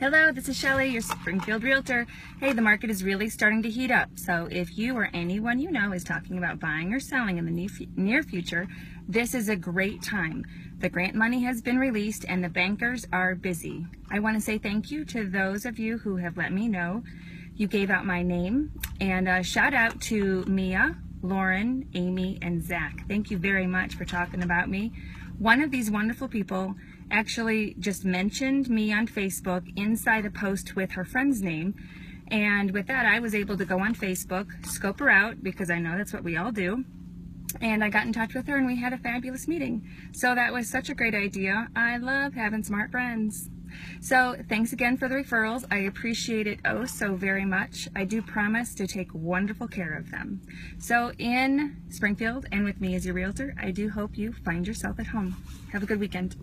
Hello, this is Shelley, your Springfield Realtor. Hey, the market is really starting to heat up. So if you or anyone you know is talking about buying or selling in the near future, this is a great time. The grant money has been released and the bankers are busy. I want to say thank you to those of you who have let me know. You gave out my name and a shout out to Mia, Lauren, Amy, and Zach. Thank you very much for talking about me. One of these wonderful people actually just mentioned me on Facebook inside a post with her friend's name. And with that, I was able to go on Facebook, scope her out, because I know that's what we all do. And I got in touch with her and we had a fabulous meeting. So that was such a great idea. I love having smart friends. So thanks again for the referrals. I appreciate it oh so very much. I do promise to take wonderful care of them. So in Springfield and with me as your realtor, I do hope you find yourself at home. Have a good weekend.